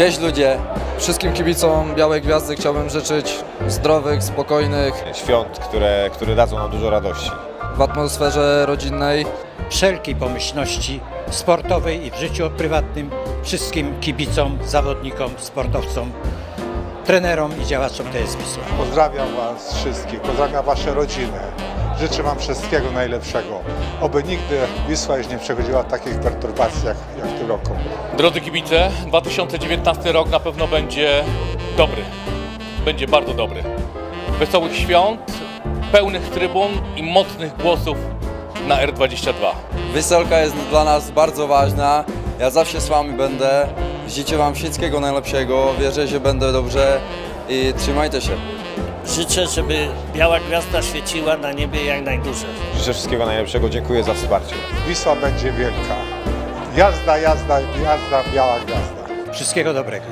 Cześć ludzie! Wszystkim kibicom Białej Gwiazdy chciałbym życzyć zdrowych, spokojnych, świąt, które, które dadzą nam dużo radości. w atmosferze rodzinnej. wszelkiej pomyślności sportowej i w życiu prywatnym wszystkim kibicom, zawodnikom, sportowcom, trenerom i działaczom TS Wisła. Pozdrawiam Was wszystkich, pozdrawiam Wasze rodziny. Życzę Wam wszystkiego najlepszego. Oby nigdy Wisła już nie przechodziła takich perturbacji jak, jak w tym roku. Drodzy kibice, 2019 rok na pewno będzie dobry. Będzie bardzo dobry. Wesołych świąt, pełnych trybun i mocnych głosów na R22. Wysolka jest dla nas bardzo ważna. Ja zawsze z Wami będę. Życzę Wam wszystkiego najlepszego. Wierzę, że będę dobrze i trzymajcie się. Życzę, żeby biała gwiazda świeciła na niebie jak najdłużej. Życzę wszystkiego najlepszego, dziękuję za wsparcie. Wisła będzie wielka. Jazda, jazda, jazda, biała gwiazda. Wszystkiego dobrego.